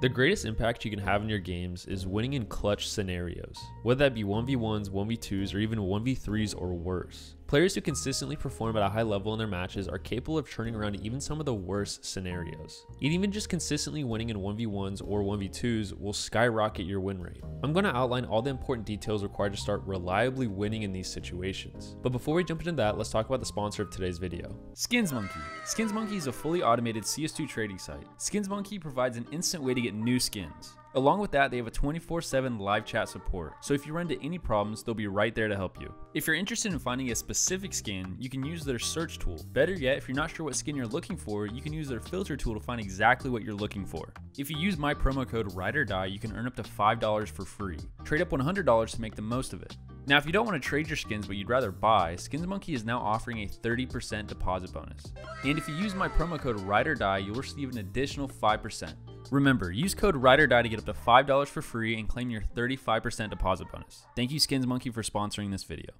The greatest impact you can have in your games is winning in clutch scenarios, whether that be 1v1s, 1v2s, or even 1v3s or worse. Players who consistently perform at a high level in their matches are capable of turning around even some of the worst scenarios. And even just consistently winning in 1v1s or 1v2s will skyrocket your win rate. I'm going to outline all the important details required to start reliably winning in these situations. But before we jump into that, let's talk about the sponsor of today's video. Skins Monkey. Skins Monkey is a fully automated CS2 trading site. Skins Monkey provides an instant way to get new skins. Along with that, they have a 24 7 live chat support, so if you run into any problems, they'll be right there to help you. If you're interested in finding a specific skin, you can use their search tool. Better yet, if you're not sure what skin you're looking for, you can use their filter tool to find exactly what you're looking for. If you use my promo code RYDERDIE, you can earn up to $5 for free. Trade up $100 to make the most of it. Now, if you don't want to trade your skins but you'd rather buy, Skins Monkey is now offering a 30% deposit bonus. And if you use my promo code RYDERDIE, you'll receive an additional 5%. Remember, use code RYDERDIE to get up to $5 for free and claim your 35% deposit bonus. Thank you Skins Monkey for sponsoring this video.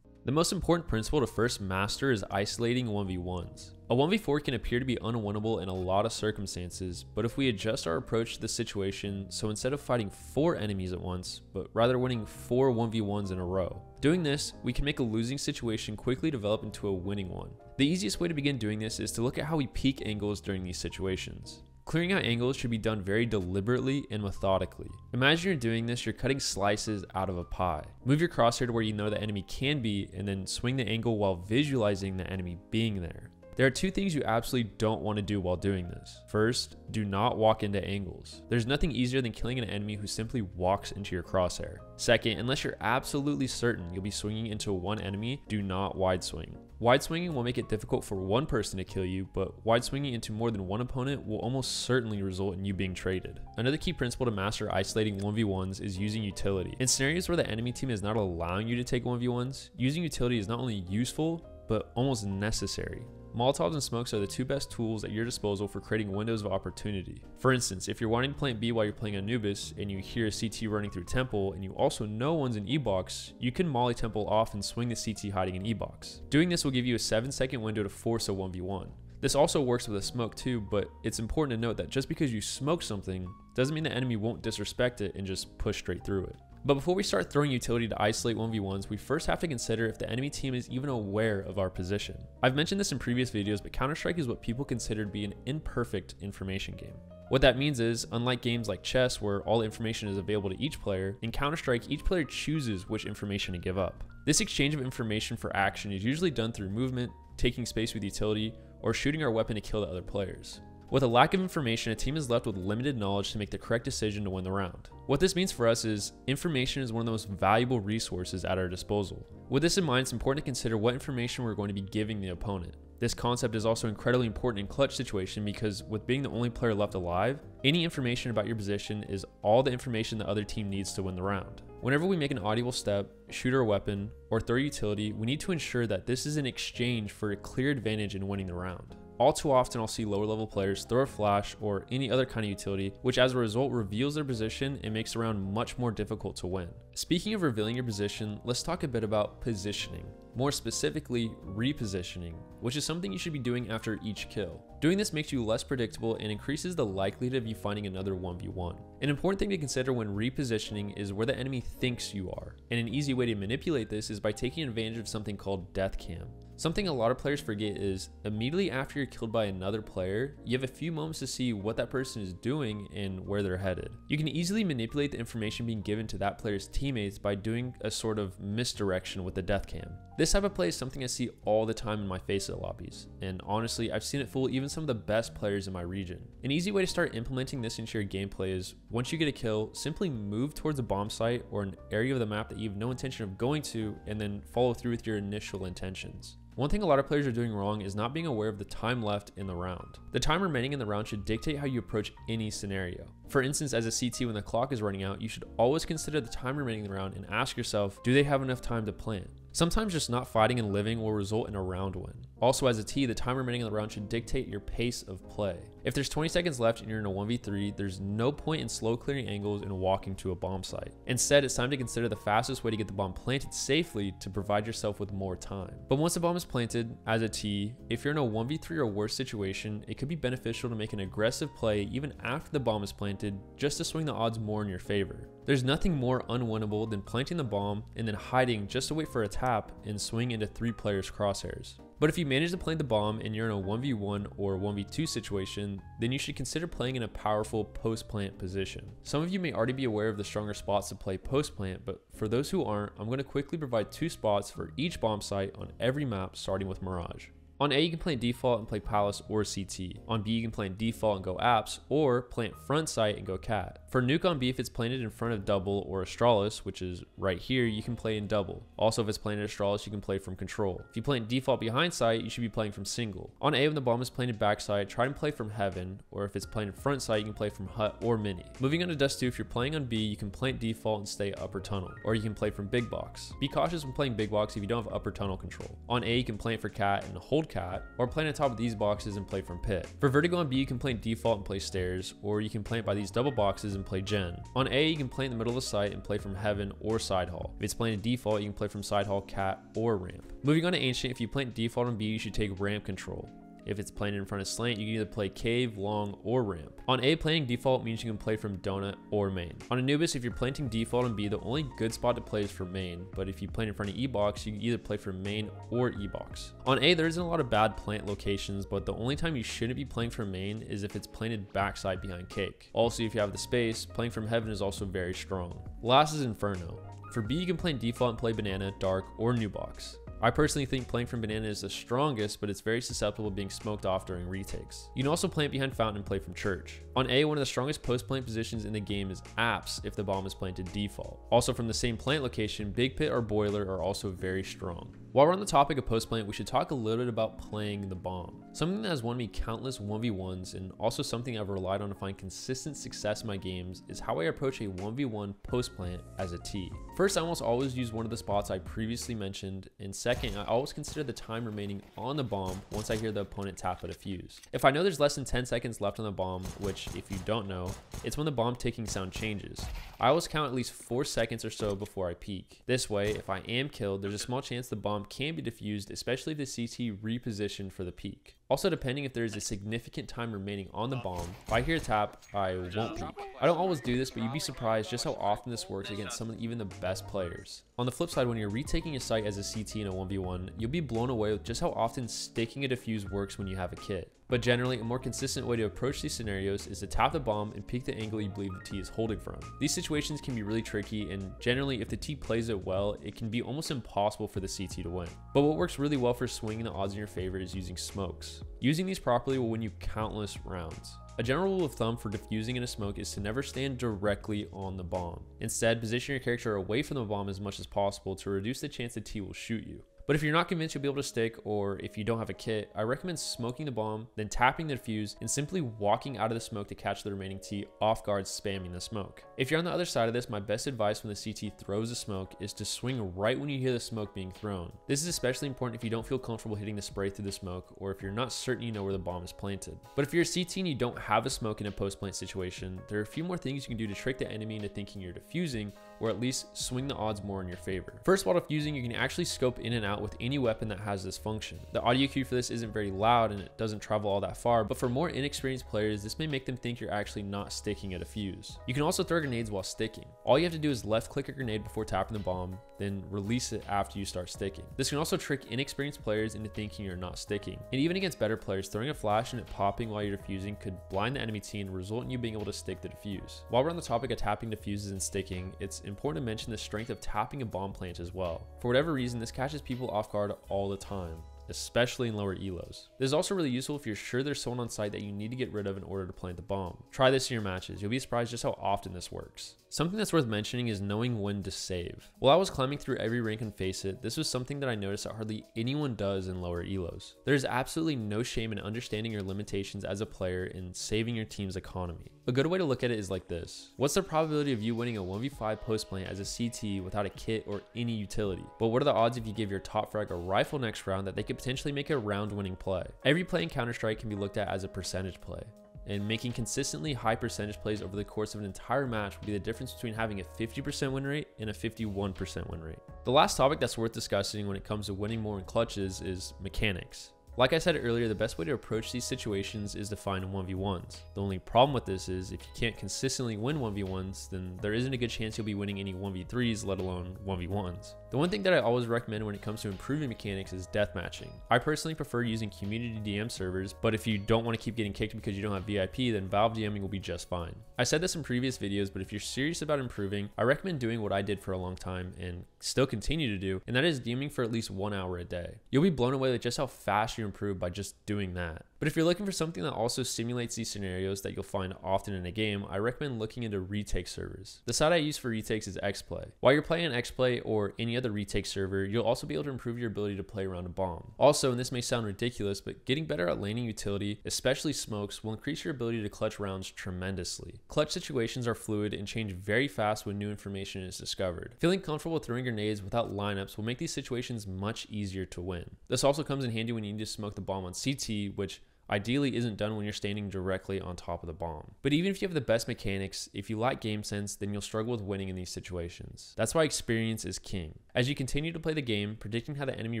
The most important principle to first master is isolating 1v1s. A 1v4 can appear to be unwinnable in a lot of circumstances, but if we adjust our approach to the situation, so instead of fighting 4 enemies at once, but rather winning 4 1v1s in a row. Doing this, we can make a losing situation quickly develop into a winning one. The easiest way to begin doing this is to look at how we peek angles during these situations. Clearing out angles should be done very deliberately and methodically. Imagine you're doing this, you're cutting slices out of a pie. Move your crosshair to where you know the enemy can be and then swing the angle while visualizing the enemy being there. There are two things you absolutely don't want to do while doing this. First, do not walk into angles. There's nothing easier than killing an enemy who simply walks into your crosshair. Second, unless you're absolutely certain you'll be swinging into one enemy, do not wide swing. Wide swinging will make it difficult for one person to kill you, but wide swinging into more than one opponent will almost certainly result in you being traded. Another key principle to master isolating 1v1s is using utility. In scenarios where the enemy team is not allowing you to take 1v1s, using utility is not only useful, but almost necessary. Molotovs and smokes are the two best tools at your disposal for creating windows of opportunity. For instance, if you're wanting to plant B while you're playing Anubis and you hear a CT running through Temple and you also know one's in E-box, you can molly Temple off and swing the CT hiding in E-box. Doing this will give you a 7 second window to force a 1v1. This also works with a smoke too, but it's important to note that just because you smoke something doesn't mean the enemy won't disrespect it and just push straight through it. But before we start throwing utility to isolate 1v1s, we first have to consider if the enemy team is even aware of our position. I've mentioned this in previous videos, but Counter-Strike is what people consider to be an imperfect information game. What that means is, unlike games like chess where all information is available to each player, in Counter-Strike each player chooses which information to give up. This exchange of information for action is usually done through movement, taking space with utility, or shooting our weapon to kill the other players. With a lack of information, a team is left with limited knowledge to make the correct decision to win the round. What this means for us is information is one of the most valuable resources at our disposal. With this in mind, it's important to consider what information we're going to be giving the opponent. This concept is also incredibly important in clutch situation because with being the only player left alive, any information about your position is all the information the other team needs to win the round. Whenever we make an audible step, shoot our weapon, or throw utility, we need to ensure that this is in exchange for a clear advantage in winning the round. All too often, I'll see lower level players throw a flash or any other kind of utility, which as a result reveals their position and makes the round much more difficult to win. Speaking of revealing your position, let's talk a bit about positioning. More specifically, repositioning, which is something you should be doing after each kill. Doing this makes you less predictable and increases the likelihood of you finding another 1v1. An important thing to consider when repositioning is where the enemy thinks you are, and an easy way to manipulate this is by taking advantage of something called death cam. Something a lot of players forget is immediately after you're killed by another player, you have a few moments to see what that person is doing and where they're headed. You can easily manipulate the information being given to that player's teammates by doing a sort of misdirection with the death cam. This type of play is something I see all the time in my FACEIT lobbies, and honestly, I've seen it fool even some of the best players in my region. An easy way to start implementing this into your gameplay is once you get a kill, simply move towards a bomb site or an area of the map that you have no intention of going to, and then follow through with your initial intentions. One thing a lot of players are doing wrong is not being aware of the time left in the round. The time remaining in the round should dictate how you approach any scenario. For instance, as a CT when the clock is running out, you should always consider the time remaining in the round and ask yourself, do they have enough time to plant? Sometimes just not fighting and living will result in a round win. Also as a T, the time remaining in the round should dictate your pace of play. If there's 20 seconds left and you're in a 1v3, there's no point in slow clearing angles and walking to a bomb site. Instead, it's time to consider the fastest way to get the bomb planted safely to provide yourself with more time. But once the bomb is planted, as a T, if you're in a 1v3 or worse situation, it could be beneficial to make an aggressive play even after the bomb is planted just to swing the odds more in your favor. There's nothing more unwinnable than planting the bomb and then hiding just to wait for a tap and swing into three players' crosshairs. But if you manage to plant the bomb and you're in a 1v1 or 1v2 situation, then you should consider playing in a powerful post-plant position. Some of you may already be aware of the stronger spots to play post-plant, but for those who aren't, I'm going to quickly provide two spots for each bomb site on every map starting with Mirage. On A, you can plant default and play Palace or CT. On B, you can plant default and go apps, or plant front site and go cat. For nuke on B, if it's planted in front of double or Astralis, which is right here, you can play in double. Also, if it's planted Astralis, you can play from control. If you plant default behind site, you should be playing from single. On A, when the bomb is planted backside, try and play from heaven, or if it's planted front site, you can play from hut or mini. Moving on to Dust 2, if you're playing on B, you can plant default and stay upper tunnel, or you can play from big box. Be cautious when playing big box if you don't have upper tunnel control. On A, you can plant for cat and hold cat, or plant on top of these boxes and play from pit. For vertigo on B, you can plant default and play stairs, or you can plant by these double boxes and play gen. On A, you can play in the middle of the site and play from heaven or side hall. If it's planted default, you can play from side hall, cat, or ramp. Moving on to ancient, if you plant default on B, you should take ramp control. If it's planted in front of slant, you can either play cave, long, or ramp. On A, planting default means you can play from donut or main. On Anubis, if you're planting default on B, the only good spot to play is for main, but if you plant in front of E-box, you can either play from main or E-box. On A, there isn't a lot of bad plant locations, but the only time you shouldn't be playing from main is if it's planted backside behind cake. Also, if you have the space, playing from heaven is also very strong. Last is Inferno. For B, you can plant default and play banana, dark, or new box. I personally think playing from banana is the strongest, but it's very susceptible to being smoked off during retakes. You can also plant behind fountain and play from church. On A, one of the strongest post plant positions in the game is apps if the bomb is planted default. Also from the same plant location, big pit or boiler are also very strong. While we're on the topic of post plant, we should talk a little bit about playing the bomb. Something that has won me countless 1v1s and also something I've relied on to find consistent success in my games is how I approach a 1v1 post plant as a T. First, I almost always use one of the spots I previously mentioned, and second, I always consider the time remaining on the bomb once I hear the opponent tap at a defuse. If I know there's less than 10 seconds left on the bomb, which if you don't know, it's when the bomb ticking sound changes. I always count at least 4 seconds or so before I peek. This way, if I am killed, there's a small chance the bomb can be defused, especially if the CT repositioned for the peek. Also, depending if there is a significant time remaining on the bomb, if I hear a tap, I won't peek. I don't always do this, but you'd be surprised just how often this works against some of even the best players. On the flip side, when you're retaking a site as a CT in a 1v1, you'll be blown away with just how often staking a defuse works when you have a kit. But generally, a more consistent way to approach these scenarios is to tap the bomb and peek the angle you believe the T is holding from. These situations can be really tricky, and generally, if the T plays it well, it can be almost impossible for the CT to win. But what works really well for swinging the odds in your favor is using smokes. Using these properly will win you countless rounds. A general rule of thumb for defusing in a smoke is to never stand directly on the bomb. Instead, position your character away from the bomb as much as possible to reduce the chance the T will shoot you. But if you're not convinced you'll be able to stick, or if you don't have a kit, I recommend smoking the bomb, then tapping the defuse, and simply walking out of the smoke to catch the remaining T off guard spamming the smoke. If you're on the other side of this, my best advice when the CT throws the smoke is to swing right when you hear the smoke being thrown. This is especially important if you don't feel comfortable hitting the spray through the smoke, or if you're not certain you know where the bomb is planted. But if you're a CT and you don't have a smoke in a post plant situation, there are a few more things you can do to trick the enemy into thinking you're defusing, or at least swing the odds more in your favor. First, while defusing, you can actually scope in and out with any weapon that has this function. The audio cue for this isn't very loud and it doesn't travel all that far, but for more inexperienced players, this may make them think you're actually not sticking at a fuse. You can also throw grenades while sticking. All you have to do is left click a grenade before tapping the bomb, then release it after you start sticking. This can also trick inexperienced players into thinking you're not sticking. And even against better players, throwing a flash and it popping while you're defusing could blind the enemy team and result in you being able to stick the defuse. While we're on the topic of tapping defuses and sticking, it's important to mention the strength of tapping a bomb plant as well. For whatever reason, this catches people off guard all the time especially in lower elos. This is also really useful if you're sure there's someone on site that you need to get rid of in order to plant the bomb. Try this in your matches, you'll be surprised just how often this works. Something that's worth mentioning is knowing when to save. While I was climbing through every rank in Faceit, this was something that I noticed that hardly anyone does in lower elos. There's absolutely no shame in understanding your limitations as a player and saving your team's economy. A good way to look at it is like this. What's the probability of you winning a 1v5 post plant as a CT without a kit or any utility? But what are the odds if you give your top frag a rifle next round that they could potentially make a round winning play? Every play in Counter-Strike can be looked at as a percentage play and making consistently high percentage plays over the course of an entire match will be the difference between having a 50% win rate and a 51% win rate. The last topic that's worth discussing when it comes to winning more in clutches is mechanics. Like I said earlier, the best way to approach these situations is to find 1v1s. The only problem with this is if you can't consistently win 1v1s, then there isn't a good chance you'll be winning any 1v3s, let alone 1v1s. The one thing that I always recommend when it comes to improving mechanics is deathmatching. I personally prefer using community DM servers, but if you don't want to keep getting kicked because you don't have VIP, then Valve DMing will be just fine. I said this in previous videos, but if you're serious about improving, I recommend doing what I did for a long time and still continue to do, and that is DMing for at least one hour a day. You'll be blown away with just how fast you improve by just doing that. But if you're looking for something that also simulates these scenarios that you'll find often in a game, I recommend looking into retake servers. The site I use for retakes is XPlay. While you're playing XPlay or any other retake server, you'll also be able to improve your ability to play around a bomb. Also, and this may sound ridiculous, but getting better at laning utility, especially smokes, will increase your ability to clutch rounds tremendously. Clutch situations are fluid and change very fast when new information is discovered. Feeling comfortable throwing grenades without lineups will make these situations much easier to win. This also comes in handy when you need to smoke the bomb on CT, which ideally isn't done when you're standing directly on top of the bomb. But even if you have the best mechanics, if you lack game sense, then you'll struggle with winning in these situations. That's why experience is king. As you continue to play the game, predicting how the enemy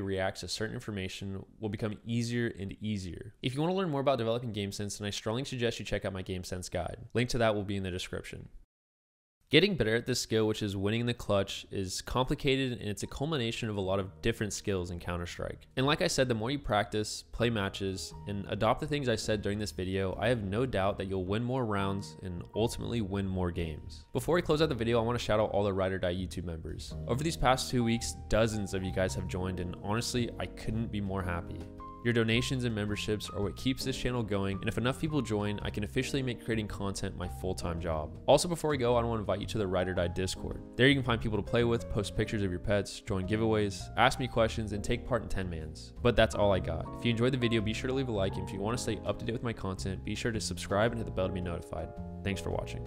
reacts to certain information will become easier and easier. If you want to learn more about developing game sense, then I strongly suggest you check out my game sense guide. Link to that will be in the description. Getting better at this skill, which is winning the clutch, is complicated and it's a culmination of a lot of different skills in Counter Strike. And like I said, the more you practice, play matches, and adopt the things I said during this video, I have no doubt that you'll win more rounds and ultimately win more games. Before we close out the video, I want to shout out all the RyderDie YouTube members. Over these past two weeks, dozens of you guys have joined, and honestly, I couldn't be more happy. Your donations and memberships are what keeps this channel going, and if enough people join, I can officially make creating content my full-time job. Also, before we go, I want to invite you to the RyderDie Discord. There you can find people to play with, post pictures of your pets, join giveaways, ask me questions, and take part in 10-mans. But that's all I got. If you enjoyed the video, be sure to leave a like, and if you want to stay up to date with my content, be sure to subscribe and hit the bell to be notified. Thanks for watching.